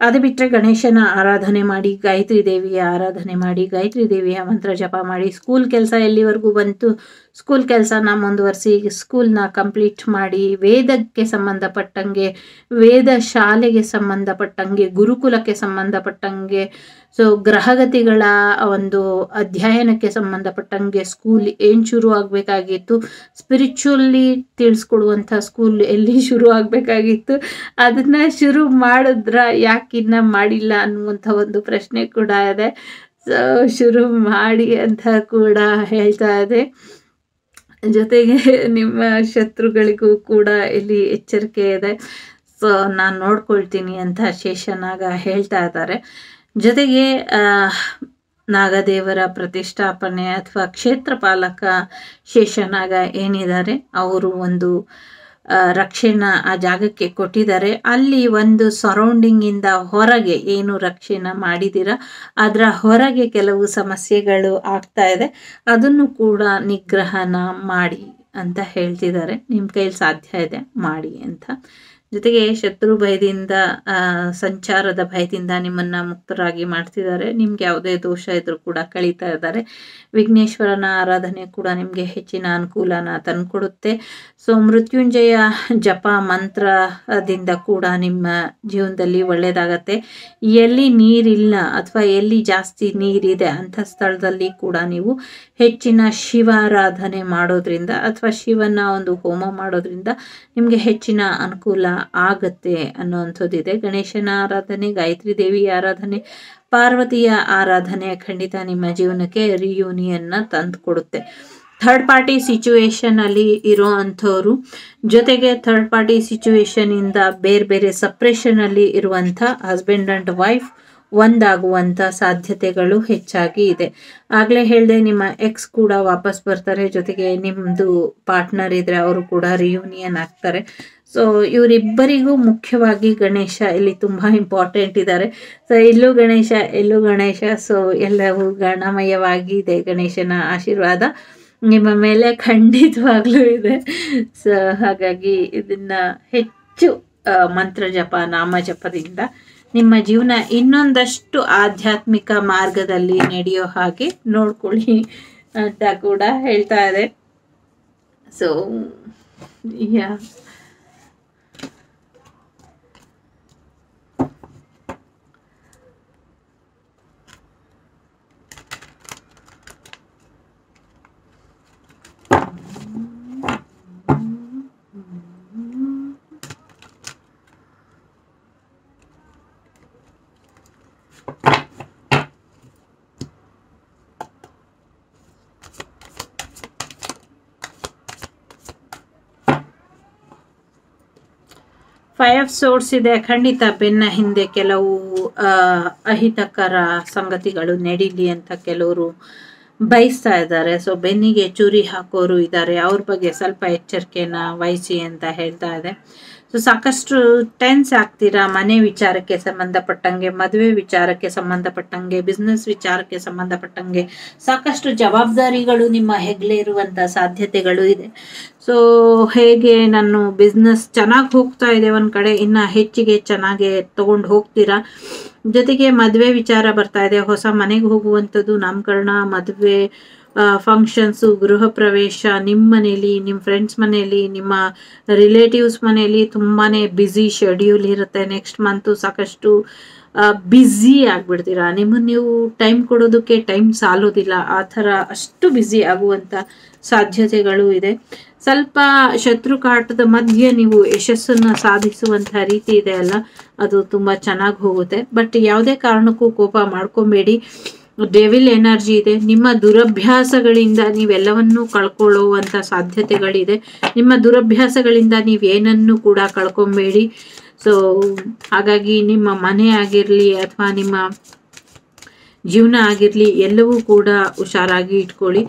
ಅದು ಬಿಟ್ಟರೆ ಗಣೇಶನ ಆರಾಧನೆ ಮಾಡಿ, ಗಾಯತ್ರಿ ದೇವಿಯ ಆರಾಧನೆ ಮಾಡಿ, ಗಾಯತ್ರಿ ದೇವಿಯ ಮಂತ್ರ ಜಪ ಮಾಡಿ ಸ್ಕೂಲ್ ಕೆಲಸ ಎಲ್ಲಿವರೆಗೂ ಬಂತು ಸ್ಕೂಲ್ ಕೆಲಸನ ಮುಂದುವರಿಸಿ ಸ್ಕೂಲ್ನ ಕಂಪ್ಲೀಟ್ ಮಾಡಿ ವೇದಕ್ಕೆ ಸಂಬಂಧಪಟ್ಟಂಗೆ, ವೇದ ಶಾಲೆಗೆ ಸಂಬಂಧಪಟ್ಟಂಗೆ, ಗುರುಕುಲಕ್ಕೆ ಸಂಬಂಧಪಟ್ಟಂಗೆ ಸೊ ಗ್ರಹಗತಿಗಳ ಒಂದು ಅಧ್ಯಯನಕ್ಕೆ ಸಂಬಂಧಪಟ್ಟಂಗೆ ಸ್ಕೂಲ್ ಏನು ಶುರು ಆಗಬೇಕಾಗಿತ್ತು? ಸ್ಪಿರಿಚುವಲ್ಲಿ ತಿಳಿಸ್ಕೊಡುವಂಥ ಸ್ಕೂಲ್ ಎಲ್ಲಿ ಶುರು ಆಗಬೇಕಾಗಿತ್ತು? ಅದನ್ನು ಶುರು ಮಾಡಿದ್ರ ಯಾಕಿನ್ನ ಮಾಡಿಲ್ಲ ಅನ್ನುವಂಥ ಒಂದು ಪ್ರಶ್ನೆ ಕೂಡ ಇದೆ. ಸೊ ಶುರು ಮಾಡಿ ಅಂತ ಕೂಡ ಹೇಳ್ತಾ ಇದೆ. ಜೊತೆಗೆ ನಿಮ್ಮ ಶತ್ರುಗಳಿಗೂ ಕೂಡ ಇಲ್ಲಿ ಎಚ್ಚರಿಕೆ ಇದೆ. ಸೊ ನಾನು ನೋಡ್ಕೊಳ್ತೀನಿ ಅಂತ ಶೇಷನಾಗ ಹೇಳ್ತಾ ಇದ್ದಾರೆ. ಜೊತೆಗೆ ನಾಗದೇವರ ಪ್ರತಿಷ್ಠಾಪನೆ ಅಥವಾ ಕ್ಷೇತ್ರಪಾಲಕ ಶೇಷನಾಗ ಏನಿದ್ದಾರೆ, ಅವರು ಒಂದು ಆ, ರಕ್ಷೆನ ಆ ಜಾಗಕ್ಕೆ ಕೊಟ್ಟಿದ್ದಾರೆ. ಅಲ್ಲಿ ಒಂದು ಸರೌಂಡಿಂಗಿಂದ ಹೊರಗೆ ಏನು ರಕ್ಷಣೆ ಮಾಡಿದಿರ ಅದರ ಹೊರಗೆ ಕೆಲವು ಸಮಸ್ಯೆಗಳು ಆಗ್ತಾ ಇದೆ. ಅದನ್ನು ಕೂಡ ನಿಗ್ರಹನ ಮಾಡಿ ಅಂತ ಹೇಳ್ತಿದ್ದಾರೆ. ನಿಮ್ಮ ಕೈಲಿ ಸಾಧ್ಯ ಇದೆ ಮಾಡಿ ಅಂತ. ಜೊತೆಗೆ ಶತ್ರು ಭಯದಿಂದ ಸಂಚಾರದ ಭಯದಿಂದ ನಿಮ್ಮನ್ನ ಮುಕ್ತರಾಗಿ ಮಾಡ್ತಿದ್ದಾರೆ. ನಿಮ್ಗೆ ಯಾವುದೇ ದೋಷ ಇದ್ರೂ ಕೂಡ ಕಳೀತಾ ಇದ್ದಾರೆ. ವಿಘ್ನೇಶ್ವರನ ಆರಾಧನೆ ಕೂಡ ನಿಮಗೆ ಹೆಚ್ಚಿನ ಅನುಕೂಲನ ತಂದುಕೊಡುತ್ತೆ. ಸೊ ಮೃತ್ಯುಂಜಯ ಜಪ ಮಂತ್ರದಿಂದ ಕೂಡ ನಿಮ್ಮ ಜೀವನದಲ್ಲಿ ಒಳ್ಳೆಯದಾಗತ್ತೆ ಎಲ್ಲಿ ನೀರಿಲ್ಲ ಅಥವಾ ಎಲ್ಲಿ ಜಾಸ್ತಿ ನೀರಿದೆ ಅಂಥ ಸ್ಥಳದಲ್ಲಿ ಕೂಡ ನೀವು ಹೆಚ್ಚಿನ ಶಿವಾರಾಧನೆ ಮಾಡೋದ್ರಿಂದ ಅಥವಾ ಶಿವನ ಒಂದು ಹೋಮ ಮಾಡೋದ್ರಿಂದ ನಿಮಗೆ ಹೆಚ್ಚಿನ ಅನುಕೂಲ ಆಗತ್ತೆ ಅನ್ನುವಂಥದ್ದಿದೆ ಗಣೇಶನ ಆರಾಧನೆ, ಗಾಯತ್ರಿ ದೇವಿ ಆರಾಧನೆ, ಪಾರ್ವತಿಯ ಆರಾಧನೆ ಖಂಡಿತ ನಿಮ್ಮ ಜೀವನಕ್ಕೆ ರಿಯೂನಿಯನ್ನ ತಂದು ಕೊಡುತ್ತೆ. ಥರ್ಡ್ ಪಾರ್ಟಿ ಸಿಚುವೇಶನ್ ಅಲ್ಲಿ ಇರೋ ಅಂಥವ್ರು, ಜೊತೆಗೆ ಥರ್ಡ್ ಪಾರ್ಟಿ ಸಿಚುವೇಶನ್ ಇಂದ ಬೇರೆ ಬೇರೆ ಸಪ್ರೇಷನ್ ಅಲ್ಲಿ ಇರುವಂಥ ಹಸ್ಬೆಂಡ್ ಅಂಡ್ ವೈಫ್ ಒಂದಾಗುವಂಥ ಸಾಧ್ಯತೆಗಳು ಹೆಚ್ಚಾಗಿ ಇದೆ. ಆಗ್ಲೇ ಹೇಳಿದೆ, ನಿಮ್ಮ ಎಕ್ಸ್ ಕೂಡ ವಾಪಸ್ ಬರ್ತಾರೆ. ಜೊತೆಗೆ ನಿಮ್ಮದು ಪಾರ್ಟ್ನರ್ ಇದ್ರೆ ಅವರು ಕೂಡ ರಿಯೂನಿಯನ್ ಆಗ್ತಾರೆ. ಸೊ ಇವರಿಬ್ಬರಿಗೂ ಮುಖ್ಯವಾಗಿ ಗಣೇಶ ಇಲ್ಲಿ ತುಂಬ ಇಂಪಾರ್ಟೆಂಟ್ ಇದ್ದಾರೆ. ಸೊ ಇಲ್ಲೂ ಗಣೇಶ, ಎಲ್ಲೂ ಗಣೇಶ. ಸೊ ಎಲ್ಲವೂ ಗಣಮಯವಾಗಿದೆ ಗಣೇಶನ ಆಶೀರ್ವಾದ. ನಿಮ್ಮ ಮೇಲೆ ಖಂಡಿತವಾಗ್ಲೂ ಇದೆ. ಸೊ ಹಾಗಾಗಿ ಇದನ್ನ ಹೆಚ್ಚು ಮಂತ್ರ ಜಪ, ನಾಮ ಜಪದಿಂದ ನಿಮ್ಮ ಜೀವನ ಇನ್ನೊಂದಷ್ಟು ಆಧ್ಯಾತ್ಮಿಕ ಮಾರ್ಗದಲ್ಲಿ ನಡೆಯೋ ಹಾಗೆ ನೋಡ್ಕೊಳ್ಳಿ ಅಂತ ಕೂಡ ಹೇಳ್ತಾ ಇದೆ. ಸೊ ಯಾ ಫೈವ್ ಸೋರ್ಸ್ ಇದೆ. ಖಂಡಿತ ಬೆನ್ನ ಹಿಂದೆ ಕೆಲವು ಅಹಿತಕರ ಸಂಗತಿಗಳು ನಡೀಲಿ ಅಂತ ಕೆಲವರು ಬಯಸ್ತಾ ಇದ್ದಾರೆ. ಸೊ ಬೆನ್ನಿಗೆ ಚೂರಿ ಹಾಕೋರು ಇದ್ದಾರೆ. ಅವ್ರ ಬಗ್ಗೆ ಸ್ವಲ್ಪ ಎಚ್ಚರಿಕೆನ ವಹಿಸಿ ಅಂತ ಹೇಳ್ತಾ ಇದೆ. ಸೊ ಸಾಕಷ್ಟು ಟೆನ್ಸ್ ಆಗ್ತೀರಾ? ಮನೆ ವಿಚಾರಕ್ಕೆ ಸಂಬಂಧಪಟ್ಟಂಗೆ, ಮದುವೆ ವಿಚಾರಕ್ಕೆ ಸಂಬಂಧಪಟ್ಟಂಗೆ ಬಿಸ್ನೆಸ್ ವಿಚಾರಕ್ಕೆ ಸಂಬಂಧಪಟ್ಟಂಗೆ ಸಾಕಷ್ಟು ಜವಾಬ್ದಾರಿಗಳು ನಿಮ್ಮ ಹೆಗ್ಲೆ ಇರುವಂತ ಸಾಧ್ಯತೆಗಳು ಇದೆ. ಸೊ ಹೇಗೆ ನಾನು ಬಿಸ್ನೆಸ್ ಚೆನ್ನಾಗಿ ಹೋಗ್ತಾ ಇದೆ ಒಂದು ಕಡೆ, ಇನ್ನು ಹೆಚ್ಚಿಗೆ ಚೆನ್ನಾಗೆ ತೊಗೊಂಡು ಹೋಗ್ತೀರಾ? ಜೊತೆಗೆ ಮದುವೆ ವಿಚಾರ ಬರ್ತಾ ಇದೆ. ಹೊಸ ಮನೆಗೆ ಹೋಗುವಂಥದ್ದು ನಾಮಕರಣ ಮದುವೆ ಫಂಕ್ಷನ್ಸು ಗೃಹ ಪ್ರವೇಶ ನಿಮ್ಮ ಮನೇಲಿ ನಿಮ್ಮ ಫ್ರೆಂಡ್ಸ್ ಮನೆಯಲ್ಲಿ ನಿಮ್ಮ ರಿಲೇಟಿವ್ಸ್ ಮನೆಯಲ್ಲಿ ತುಂಬಾ ಬ್ಯುಸಿ ಶೆಡ್ಯೂಲ್ ಇರುತ್ತೆ. ನೆಕ್ಸ್ಟ್ ಮಂತು ಸಾಕಷ್ಟು ಬ್ಯುಸಿ ಆಗ್ಬಿಡ್ತೀರಾ? ನಿಮ್ಮನ್ನು ನೀವು ಟೈಮ್ ಕೊಡೋದಕ್ಕೆ ಟೈಮ್ ಸಾಲೋದಿಲ್ಲ. ಆ ಥರ ಅಷ್ಟು ಬ್ಯುಸಿ ಆಗುವಂಥ ಸಾಧ್ಯತೆಗಳು ಇದೆ. ಸ್ವಲ್ಪ ಶತ್ರು ಕಾಟದ ಮಧ್ಯೆ ನೀವು ಯಶಸ್ಸನ್ನು ಸಾಧಿಸುವಂಥ ರೀತಿ ಇದೆ ಅಲ್ಲ? ಅದು ತುಂಬ ಚೆನ್ನಾಗಿ ಹೋಗುತ್ತೆ. ಬಟ್ ಯಾವುದೇ ಕಾರಣಕ್ಕೂ ಕೋಪ ಮಾಡ್ಕೊಬೇಡಿ. ಡೆವಿಲ್ ಎನರ್ಜಿ ಇದೆ. ನಿಮ್ಮ ದುರಭ್ಯಾಸಗಳಿಂದ ನೀವೆಲ್ಲವನ್ನೂ ಕಳ್ಕೊಳ್ಳುವಂಥ ಸಾಧ್ಯತೆಗಳಿದೆ. ನಿಮ್ಮ ದುರಭ್ಯಾಸಗಳಿಂದ ನೀವೇನನ್ನು ಕೂಡ ಕಳ್ಕೊಬೇಡಿ. ಸೊ ಹಾಗಾಗಿ ನಿಮ್ಮ ಮನೆ ಆಗಿರಲಿ ಅಥವಾ ನಿಮ್ಮ ಜೀವನ ಆಗಿರಲಿ ಎಲ್ಲವೂ ಕೂಡ ಹುಷಾರಾಗಿ ಇಟ್ಕೊಳ್ಳಿ.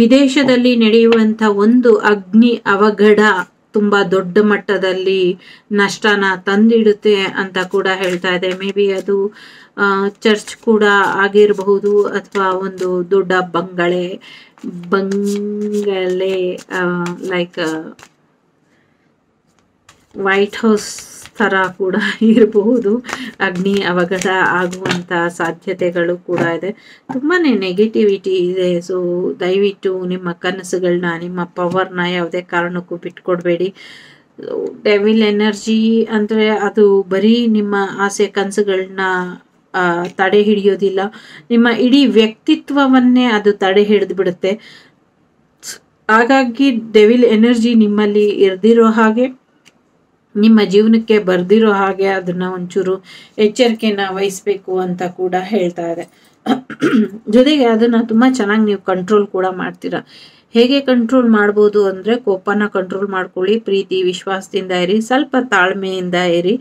ವಿದೇಶದಲ್ಲಿ ನಡೆಯುವಂಥ ಒಂದು ಅಗ್ನಿ ಅವಘಡ ತುಂಬ ದೊಡ್ಡ ಮಟ್ಟದಲ್ಲಿ ನಷ್ಟನ ತಂದಿಡುತ್ತೆ ಅಂತ ಕೂಡ ಹೇಳ್ತಾ ಇದೆ. ಮೇ ಬಿ ಅದು ಚರ್ಚ್ ಕೂಡ ಆಗಿರಬಹುದು ಅಥವಾ ಒಂದು ದೊಡ್ಡ ಬಂಗಳೆ, ಬಂಗಲೆ ಲೈಕ್ ವೈಟ್ ಹೌಸ್ ಥರ ಕೂಡ ಇರಬಹುದು. ಅಗ್ನಿ ಅವಘಡ ಆಗುವಂಥ ಸಾಧ್ಯತೆಗಳು ಕೂಡ ಇದೆ. ತುಂಬಾ ನೆಗೆಟಿವಿಟಿ ಇದೆ. ಸೊ ದಯವಿಟ್ಟು ನಿಮ್ಮ ಕನಸುಗಳನ್ನ, ನಿಮ್ಮ ಪವರ್ನ ಯಾವುದೇ ಕಾರಣಕ್ಕೂ ಬಿಟ್ಕೊಡ್ಬೇಡಿ. ಡೆವಿಲ್ ಎನರ್ಜಿ ಅಂದರೆ ಅದು ಬರೀ ನಿಮ್ಮ ಆಸೆ, ಕನಸುಗಳನ್ನ ತಡೆ ಹಿಡಿಯೋದಿಲ್ಲ. ನಿಮ್ಮ ಇಡೀ ವ್ಯಕ್ತಿತ್ವವನ್ನೇ ಅದು ತಡೆ ಹಿಡಿದು ಬಿಡುತ್ತೆ ಹಾಗಾಗಿ ಡೆವಿಲ್ ಎನರ್ಜಿ ನಿಮ್ಮಲ್ಲಿ ಇರ್ದಿರೋ ಹಾಗೆ. ನಿಮ್ಮ ಜೀವನಕ್ಕೆ ಬರ್ದಿರೋ ಹಾಗೆ ಅದನ್ನ ಒಂಚೂರು ಎಚ್ಚರಿಕೆನ ವಹಿಸ್ಬೇಕು ಅಂತ ಕೂಡ ಹೇಳ್ತಾ ಇದೆ. ಜೊತೆಗೆ ಅದನ್ನ ತುಂಬಾ ಚೆನ್ನಾಗಿ ನೀವು ಕಂಟ್ರೋಲ್ ಕೂಡ ಮಾಡ್ತೀರಾ. ಹೇಗೆ ಕಂಟ್ರೋಲ್ ಮಾಡ್ಬೋದು ಅಂದ್ರೆ ಕೋಪನ ಕಂಟ್ರೋಲ್ ಮಾಡ್ಕೊಳ್ಳಿ, ಪ್ರೀತಿ, ವಿಶ್ವಾಸದಿಂದ ಇರಿ, ಸ್ವಲ್ಪ ತಾಳ್ಮೆಯಿಂದ ಇರಿ.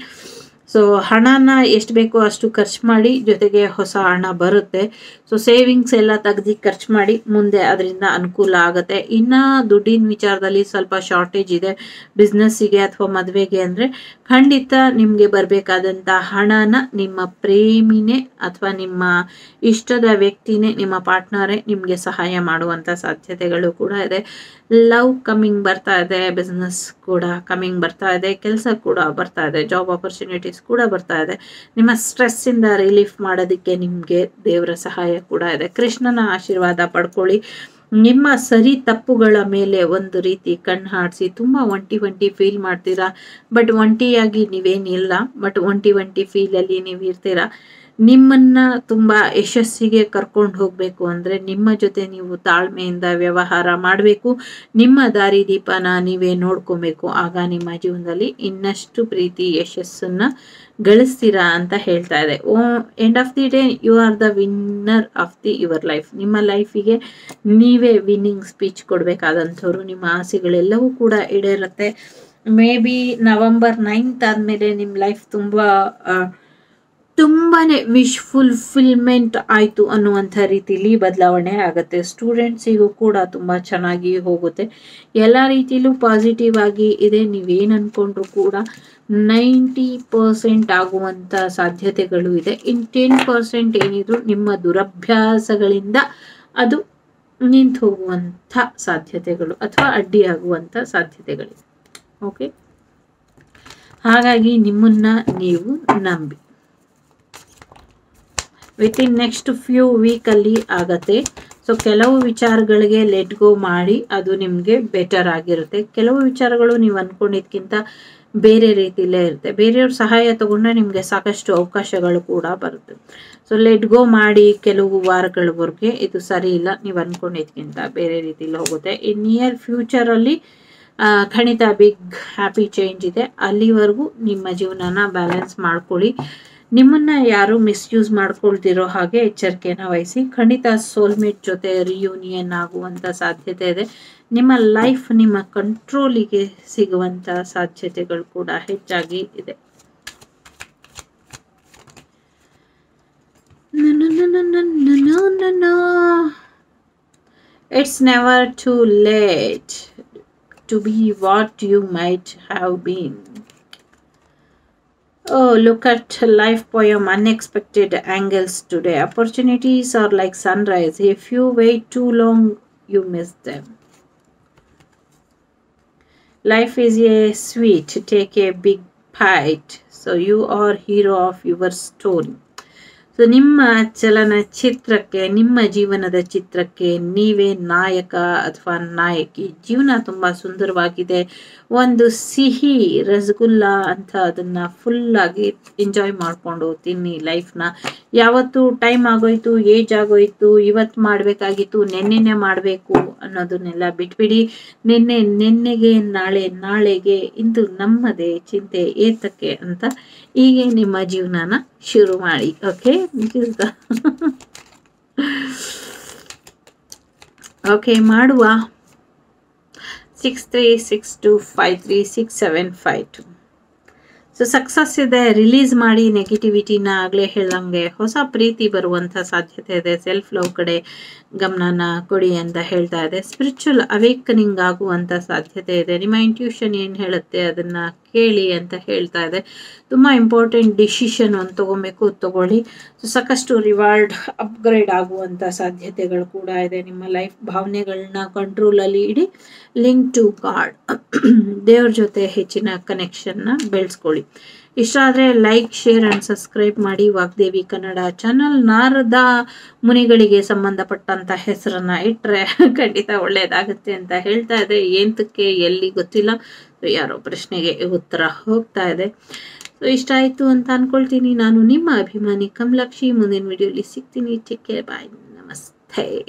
ಸೊ ಹಣನ ಎಷ್ಟು ಬೇಕೋ ಅಷ್ಟು ಖರ್ಚು ಮಾಡಿ ಜೊತೆಗೆ ಹೊಸ ಹಣ ಬರುತ್ತೆ. ಸೊ ಸೇವಿಂಗ್ಸ್ ಎಲ್ಲ ತೆಗ್ದು ಖರ್ಚು ಮಾಡಿ ಮುಂದೆ ಅದರಿಂದ ಅನುಕೂಲ ಆಗುತ್ತೆ. ಇನ್ನು ದುಡ್ಡಿನ ವಿಚಾರದಲ್ಲಿ ಸ್ವಲ್ಪ ಶಾರ್ಟೇಜ್ ಇದೆ. ಬಿಸ್ನೆಸ್ಸಿಗೆ ಅಥವಾ ಮದುವೆಗೆ ಅಂದರೆ ಖಂಡಿತ ನಿಮಗೆ ಬರಬೇಕಾದಂಥ ಹಣನ ನಿಮ್ಮ ಪ್ರೇಮಿನೇ ಅಥವಾ ನಿಮ್ಮ ಇಷ್ಟದ ವ್ಯಕ್ತಿನೇ, ನಿಮ್ಮ ಪಾರ್ಟ್ನರೇ ನಿಮಗೆ ಸಹಾಯ ಮಾಡುವಂಥ ಸಾಧ್ಯತೆಗಳು ಕೂಡ ಇದೆ. ಲವ್ ಕಮ್ಮಿಂಗ್ ಬರ್ತಾ ಇದೆ ಬಿಸ್ನೆಸ್ ಕೂಡ ಕಮ್ಮಿಂಗ್ ಬರ್ತಾ ಇದೆ, ಕೆಲಸ ಕೂಡ ಬರ್ತಾ ಇದೆ ಜಾಬ್ ಆಪರ್ಚುನಿಟೀಸ್ ಕೂಡ ಬರ್ತಾ ಇದೆ. ನಿಮ್ಮ ಸ್ಟ್ರೆಸ್ಸಿಂದ ರಿಲೀಫ್ ಮಾಡೋದಕ್ಕೆ ನಿಮಗೆ ದೇವರ ಸಹಾಯ ಕೂಡ ಇದೆ. ಕೃಷ್ಣನ ಆಶೀರ್ವಾದ ಪಡ್ಕೊಳ್ಳಿ. ನಿಮ್ಮ ಸರಿ ತಪ್ಪುಗಳ ಮೇಲೆ ಒಂದು ರೀತಿ ಕಣ್ಣು ಹಾಡಿಸಿ, ತುಂಬ ಒಂಟಿ ಒಂಟಿ ಫೀಲ್ ಮಾಡ್ತೀರಾ? ಬಟ್ ಒಂಟಿಯಾಗಿ ನೀವೇನಿಲ್ಲ ಬಟ್ ಒಂಟಿ ಒಂಟಿ ಫೀಲಲ್ಲಿ ನೀವು ಇರ್ತೀರಾ ನಿಮ್ಮನ್ನ ತುಂಬ ಯಶಸ್ಸಿಗೆ ಕರ್ಕೊಂಡು ಹೋಗಬೇಕು ಅಂದರೆ ನಿಮ್ಮ ಜೊತೆ ನೀವು ತಾಳ್ಮೆಯಿಂದ ವ್ಯವಹಾರ ಮಾಡಬೇಕು. ನಿಮ್ಮ ದಾರಿ ದೀಪನ ನೀವೇ ನೋಡ್ಕೊಬೇಕು. ಆಗ ನಿಮ್ಮ ಜೀವನದಲ್ಲಿ ಇನ್ನಷ್ಟು ಪ್ರೀತಿ, ಯಶಸ್ಸನ್ನು ಗಳಿಸ್ತೀರಾ ಅಂತ ಹೇಳ್ತಾ ಇದೆ. ಓ end of the day you are the winner of the your life ನಿಮ್ಮ ಲೈಫಿಗೆ ನೀವೇ ವಿನ್ನಿಂಗ್ ಸ್ಪೀಚ್ ಕೊಡಬೇಕಾದಂಥವ್ರು. ನಿಮ್ಮ ಆಸೆಗಳೆಲ್ಲವೂ ಕೂಡ ಈಡೇರುತ್ತೆ. ಮೇ ಬಿ ನವಂಬರ್ ನೈನ್ತ್ ಆದಮೇಲೆ ನಿಮ್ಮ ಲೈಫ್ ತುಂಬ ತುಂಬಾನೇ ವಿಶ್ ಫುಲ್ಫಿಲ್ಮೆಂಟ್ ಆಯಿತು ಅನ್ನುವಂಥ ರೀತಿಲಿ ಬದಲಾವಣೆ ಆಗುತ್ತೆ. ಸ್ಟೂಡೆಂಟ್ಸಿಗೂ ಕೂಡ ತುಂಬ ಚೆನ್ನಾಗಿ ಹೋಗುತ್ತೆ. ಎಲ್ಲ ರೀತಿಲೂ ಪಾಸಿಟಿವ್ ಆಗಿ ಇದೆ. ನೀವೇನು ಅಂದ್ಕೊಂಡ್ರು ಕೂಡ ನೈಂಟಿ ಪರ್ಸೆಂಟ್ ಆಗುವಂಥ ಸಾಧ್ಯತೆಗಳು ಇದೆ. ಇನ್ ಟೆನ್ ಪರ್ಸೆಂಟ್ ಏನಿದ್ರು ನಿಮ್ಮ ದುರಭ್ಯಾಸಗಳಿಂದ ಅದು ನಿಂತು ಹೋಗುವಂಥ ಸಾಧ್ಯತೆಗಳು ಅಥವಾ ಅಡ್ಡಿಯಾಗುವಂಥ ಸಾಧ್ಯತೆಗಳಿವೆ. ಓಕೆ ಹಾಗಾಗಿ ನಿಮ್ಮನ್ನು ನೀವು ನಂಬಿ. ವಿತ್ ಇನ್ ನೆಕ್ಸ್ಟ್ ಫ್ಯೂ ವೀಕಲ್ಲಿ ಆಗತ್ತೆ. ಸೊ ಕೆಲವು ವಿಚಾರಗಳಿಗೆ ಲೆಟ್ ಗೋ ಮಾಡಿ ಅದು ನಿಮಗೆ ಬೆಟರ್ ಆಗಿರುತ್ತೆ. ಕೆಲವು ವಿಚಾರಗಳು ನೀವು ಅಂದ್ಕೊಂಡಿದ್ಕಿಂತ ಬೇರೆ ರೀತಿಲೇ ಇರುತ್ತೆ. ಬೇರೆಯವ್ರ ಸಹಾಯ ತಗೊಂಡ್ರೆ ನಿಮಗೆ ಸಾಕಷ್ಟು ಅವಕಾಶಗಳು ಕೂಡ ಬರುತ್ತೆ. ಸೊ ಲೆಟ್ ಗೋ ಮಾಡಿ ಕೆಲವು ವಾರಗಳವರೆಗೆ ಇದು ಸರಿ ಇಲ್ಲ, ನೀವು ಅಂದ್ಕೊಂಡಿದ್ಕಿಂತ ಬೇರೆ ರೀತಿಲಿ ಹೋಗುತ್ತೆ. ಇನ್ ನಿಯರ್ ಫ್ಯೂಚರಲ್ಲಿ ಖಂಡಿತ ಬಿಗ್ ಹ್ಯಾಪಿ ಚೇಂಜ್ ಇದೆ. ಅಲ್ಲಿವರೆಗೂ ನಿಮ್ಮ ಜೀವನನ ಬ್ಯಾಲೆನ್ಸ್ ಮಾಡ್ಕೊಳ್ಳಿ. ನಿಮ್ಮನ್ನ ಯಾರು ಮಿಸ್ಯೂಸ್ ಮಾಡ್ಕೊಳ್ತಿರೋ ಹಾಗೆ ಎಚ್ಚರಿಕೆನ ವಹಿಸಿ ಖಂಡಿತ ಸೋಲ್ಮೇಟ್ ಜೊತೆ ರಿಯೂನಿಯನ್ ಆಗುವಂತ ಸಾಧ್ಯತೆ ಇದೆ. ನಿಮ್ಮ ಲೈಫ್ ನಿಮ್ಮ ಕಂಟ್ರೋಲಿಗೆ ಸಿಗುವಂತ ಸಾಧ್ಯತೆಗಳು ಕೂಡ ಹೆಚ್ಚಾಗಿ ಇದೆ. It's never too late to be what you might have been Oh, look at life poem unexpected angles today. Opportunities are like sunrise. If you wait too long, you miss them. Life is a sweet. Take a big bite. So you are hero of your story. So ನಿಮ್ಮ ಚಲನಚಿತ್ರಕ್ಕೆ ನಿಮ್ಮ ಜೀವನದ ಚಿತ್ರಕ್ಕೆ ನೀವೇ ನಾಯಕ ಅಥವಾ ನಾಯಕಿ ಜೀವನ ತುಂಬ ಸುಂದರವಾಗಿದೆ ಒಂದು ಸಿಹಿ ರಸಗುಲ್ಲ ಅಂತ ಅದನ್ನು ಫುಲ್ಲಾಗಿ ಎಂಜಾಯ್ ಮಾಡಿಕೊಂಡು ತಿನ್ನಿ ಲೈಫ್ನ ಯಾವತ್ತು ಟೈಮ್ ಆಗೋಯ್ತು ಏಜ್ ಆಗೋಯ್ತು, ಇವತ್ತು ಮಾಡಬೇಕಾಗಿತ್ತು, ನೆನ್ನೆನೆ ಮಾಡಬೇಕು ಅನ್ನೋದನ್ನೆಲ್ಲ ಬಿಟ್ಬಿಡಿ. ನಿನ್ನೆ, ನಿನ್ನೆಗೆ, ನಾಳೆ, ನಾಳೆಗೆ ಇಂದು ನಮ್ಮದೇ ಚಿಂತೆ ಏತಕ್ಕೆ ಅಂತ ಹೀಗೆ ನಿಮ್ಮ ಜೀವನನ ಶುರು ಮಾಡಿ ಓಕೆ ಓಕೆ (laughs) ಮಾಡುವ. ಸಿಕ್ಸ್ ತ್ರೀ ಸೊ ಸಕ್ಸಸ್ ಇದೆ ರಿಲೀಸ್ ಮಾಡಿ ನೆಗೆಟಿವಿಟಿನ ಆಗಲೇ ಹೇಳ್ದಂಗೆ ಹೊಸ ಪ್ರೀತಿ ಬರುವಂಥ ಸಾಧ್ಯತೆ ಇದೆ ಸೆಲ್ಫ್ ಲವ್ ಕಡೆ ಗಮನನ ಕೊಡಿ ಅಂತ ಹೇಳ್ತಾ ಇದೆ. ಸ್ಪಿರಿಚುವಲ್ ಅವೇಕನಿಂಗ್ ಆಗುವಂಥ ಸಾಧ್ಯತೆ ಇದೆ. ನಿಮ್ಮ ಇಂಟ್ಯೂಷನ್ ಏನು ಹೇಳುತ್ತೆ ಅದನ್ನು ಕೇಳಿ ಅಂತ ಹೇಳ್ತಾ ಇದೆ. ತುಂಬ ಇಂಪಾರ್ಟೆಂಟ್ ಡಿಸಿಷನ್ ಒಂದು ತೊಗೊಬೇಕು, ತಗೊಳ್ಳಿ. ಸೊ ಸಾಕಷ್ಟು ರಿವಾರ್ಡ್ ಅಪ್ಗ್ರೇಡ್ ಆಗುವಂಥ ಸಾಧ್ಯತೆಗಳು ಕೂಡ ಇದೆ. ನಿಮ್ಮ ಲೈಫ್ ಭಾವನೆಗಳನ್ನ ಕಂಟ್ರೋಲಲ್ಲಿ ಇಡಿ. ಲಿಂಕ್ ಟು ಕಾರ್ಡ್ ದೇವ್ರ ಜೊತೆ ಹೆಚ್ಚಿನ ಕನೆಕ್ಷನ್ನ ಬೆಳೆಸ್ಕೊಳ್ಳಿ. ಇಷ್ಟ ಆದರೆ ಲೈಕ್ ಶೇರ್ ಆ್ಯಂಡ್ ಸಬ್ಸ್ಕ್ರೈಬ್ ಮಾಡಿ ವಾಗ್ದೇವಿ ಕನ್ನಡ ಚಾನಲ್ ನಾರದ ಮುನಿಗಳಿಗೆ ಸಂಬಂಧಪಟ್ಟಂಥ ಹೆಸರನ್ನ ಇಟ್ಟರೆ (laughs) ಖಂಡಿತ ಒಳ್ಳೆಯದಾಗುತ್ತೆ ಅಂತ ಹೇಳ್ತಾ ಇದೆ. ಏಂತಕ್ಕೆ ಎಲ್ಲಿ ಗೊತ್ತಿಲ್ಲ. ಯಾರೋ ಪ್ರಶ್ನೆಗೆ ಉತ್ತರ ಹೋಗ್ತಾ ಇದೆ. ಸೊ ಇಷ್ಟ ಆಯಿತು ಅಂತ ಅನ್ಕೊಳ್ತೀನಿ. ನಾನು ನಿಮ್ಮ ಅಭಿಮಾನಿ ಕಮಲಾಕ್ಷಿ. ಮುಂದಿನ ವಿಡಿಯೋಲಿ ಸಿಗ್ತೀನಿ. ಚಿಕ್ಕೆ ಬಾಯ್ ನಮಸ್ತೆ.